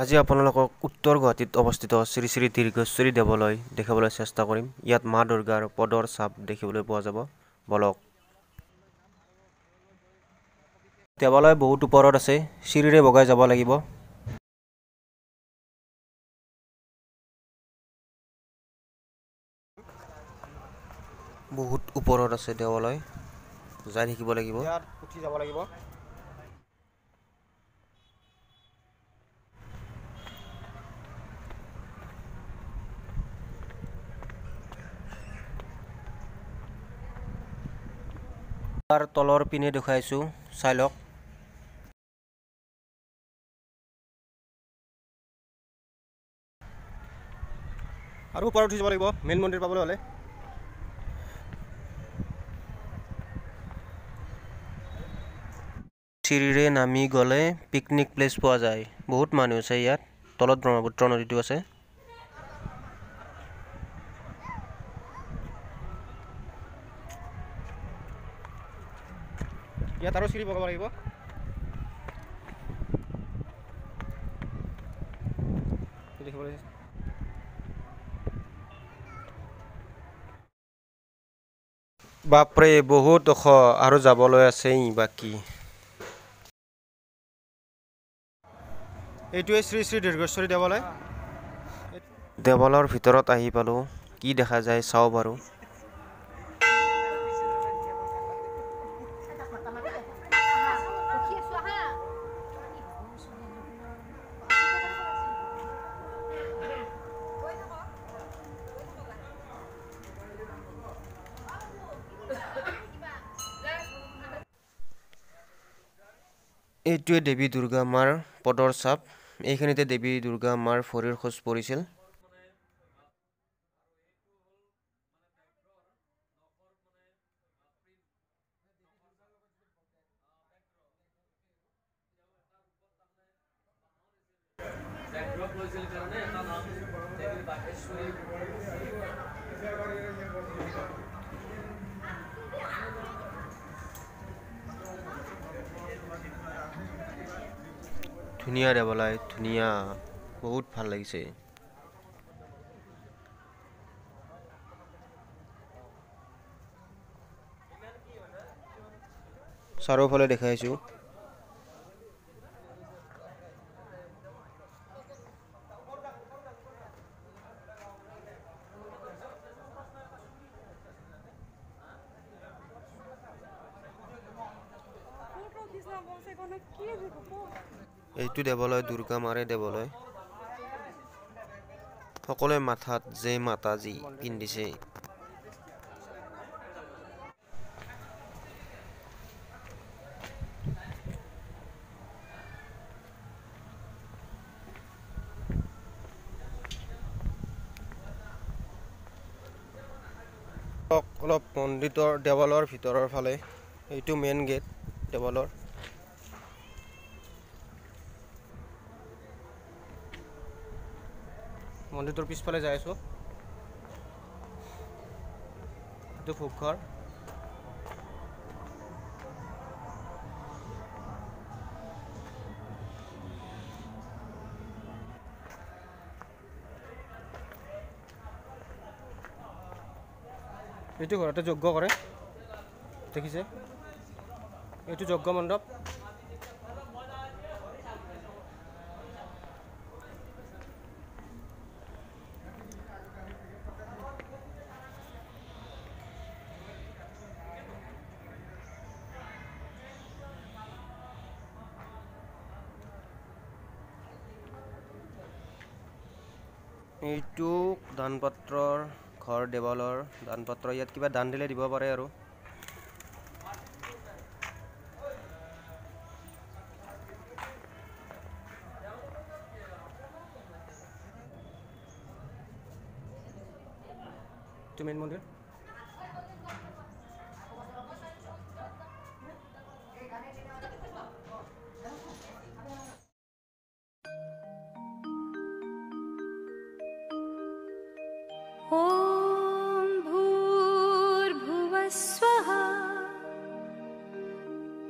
আজি আপোনালোকক উত্তৰ গুৱাহাটীত অৱস্থিত শ্ৰী শ্ৰী দীৰ্ঘেশ্বৰী দেৱালয় দেখাবলৈ চেষ্টা কৰিম। ইয়াত মা দুৰ্গাৰ পদৰ চাপ দেখিবলৈ পোৱা যাব। বলক। দেৱালয় বহুত ওপৰত আছে। চিৰিৰে বগাই যাব লাগিব। বহুত ওপৰত আছে দেৱালয়। যাই থাকিব লাগিব। উঠি যাব লাগিব। তাৰ তলৰ পিনে দেখুৱাইছোঁ চাই লওক। আৰু ওপৰত উঠি যাব লাগিব মেইন মন্দিৰ পাবলৈ হ'লে। চিৰিৰে নামি গ'লে পিকনিক প্লেচ পোৱা যায়। বহুত মানুহ আছে ইয়াত। তলত ব্ৰহ্মপুত্ৰ নদীটো আছে। ইয়াত আৰু চিৰি বগাব লাগিব বাপৰে বহুত ওখ আৰু যাবলৈ আছেই বাকী। এইটোৱে শ্ৰী শ্ৰী দীৰ্ঘেশ্বৰী দেৱালয়। দেৱালৰ ভিতৰত আহি পালোঁ। কি দেখা যায় চাওঁ বাৰু। এইটোৱে দেৱী দুৰ্গা মাৰ পদৰ চাপ। এইখিনিতে দেৱী দুৰ্গা মাৰ ভৰিৰ খোজ পৰিছিল। ধুনীয়া দেৱালয় ধুনীয়া বহুত ভাল লাগিছে। চাৰিওফালে দেখাইছোঁ। এইটো দেৱালয় দুৰ্গা মাৰে দেৱালয়। সকলোৱে মাথাত যে মাতাজী পিন্ধিছে। অলপ মন্দিৰৰ দেৱালৰ ভিতৰৰ ফালে এইটো মেইন গেট দেৱালৰ। মন্দিৰটোৰ পিছফালে যাই আছোঁ। এইটো ভোগঘৰ এইটো ঘৰতে যজ্ঞ কৰে। দেখিছে? এইটো যজ্ঞ মণ্ডপ। এইটো দান পাত্ৰৰ ঘৰ দেৱালৰ দান পাত্ৰ ইয়াত কিবা দান দিলে দিব পাৰে আৰু। মেইন মন্দিৰ?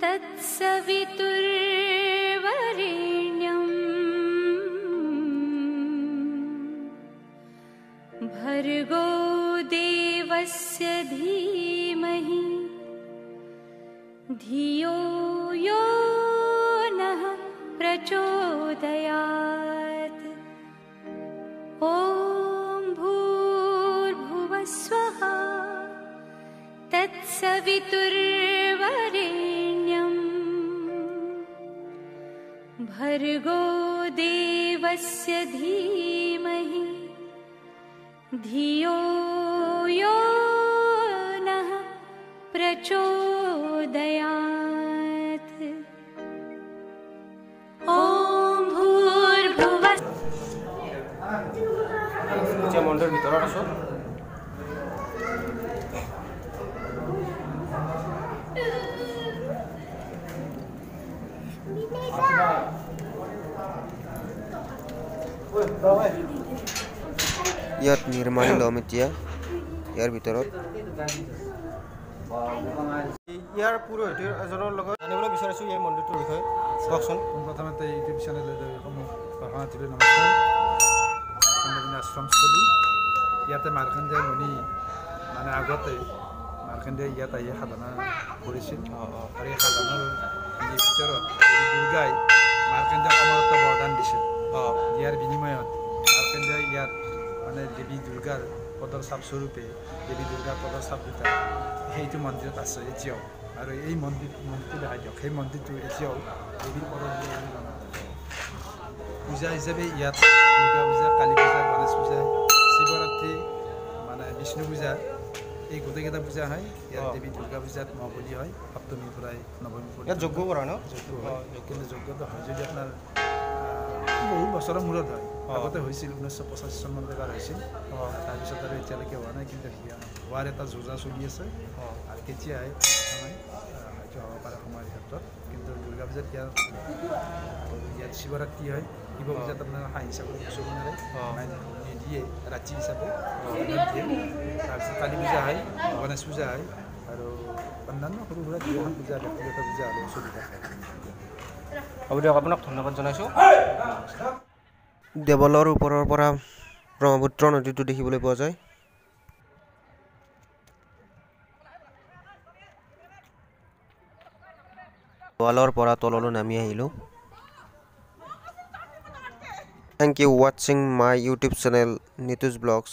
तत्सवितुर्वरेण्यम्। भर्गो देवस्य धीमहि धियो यो नः प्रचोदयात्। ॐ भूर्भुव स्वः तत्सवितुर् भर्गो देवस्य धीमहि। धियो यो नः प्रचोदयात्। ॐ भूर्भुवः ইয়াত নিৰ্মাণী ল'ম এতিয়া ইয়াৰ ভিতৰত। ইয়াৰ পুৰোহিত এজনৰ লগত জানিবলৈ বিচাৰিছোঁ এই মন্দিৰটোৰ বিষয়ে। কওকচোন। প্ৰথমতে ইউটিউব শৰণাৰ্থীলৈ নমস্কাৰ। আশ্ৰমস্থলী। ইয়াতে মাৰ্কণ্ডেয় মুনি মানে আগতে মাৰ্কণ্ডেয় ইয়াত আহি সাধনা কৰিছিল। আৰু এই সাধনাৰ ভিতৰত দুৰ্গাই মাৰ্কণ্ডেয়ক অমৰত্ব বৰদান দিছিল। অঁ। ইয়াৰ বিনিময়ত মাৰ্কণ্ডেয় ইয়াত মানে দেৱী দুৰ্গাৰ পদৰ চাপ স্বৰূপে দেৱী দুৰ্গাৰ পদৰ চাপ দুটা সেইটো মন্দিৰত আছে এতিয়াও আৰু এই মন্দিৰ মন্দিৰটো দেখাই দিয়ক সেই মন্দিৰটো এতিয়াও দেৱীৰ পদৰ। পূজা হিচাপে ইয়াত দুৰ্গা পূজা কালী পূজা গণেশ পূজা শিৱৰাত্ৰি মানে বিষ্ণু পূজা এই গোটেইকেইটা পূজা হয় ইয়াত। দেৱী দুৰ্গা পূজাত মহাবলী হয় সপ্তমীৰ পৰাই নৱমী ইয়াত যজ্ঞ কৰা ন যজ্ঞ হয়। কিন্তু যজ্ঞটো হয় যদি আপোনাৰ বহু বছৰৰ মূৰত হয়। আগতে হৈছিল ঊনৈছশ পঁচাশী চনমান এবাৰ হৈছিল। অঁ। তাৰপিছত আৰু এতিয়ালৈকে হোৱা নাই কিন্তু হোৱাৰ এটা যোজা চলি আছে। অঁ। আৰু কেতিয়া আহে কথা নাই আহ, হয়তো হ'ব পাৰে সময়ৰ ক্ষেত্ৰত। কিন্তু দুৰ্গা পূজাত ইয়াত আৰু ইয়াত শিৱৰাত্ৰি হয়। শিৱ পূজাত আপোনাৰ হাঁহ হিচাপে। মানে নিদিয়ে ৰাতি হিচাপে তাৰপিছত কালী পূজা হয় গণেশ পূজা হয় আৰু অন্যান্য সৰু সুৰা দুখন পূজা ব্যক্তিগত পূজা আৰু চলি থাকে। হ'ব দিয়ক আপোনাক ধন্যবাদ জনাইছোঁ। দেৱালৰ ওপৰৰ পৰা ব্ৰহ্মপুত্ৰ নদীটো দেখিবলৈ পোৱা যায়। দেৱালৰ পৰা তললৈ নামি আহিলোঁ। থেংক ইউ ৱাচিং my YouTube channel Nitu's vlogs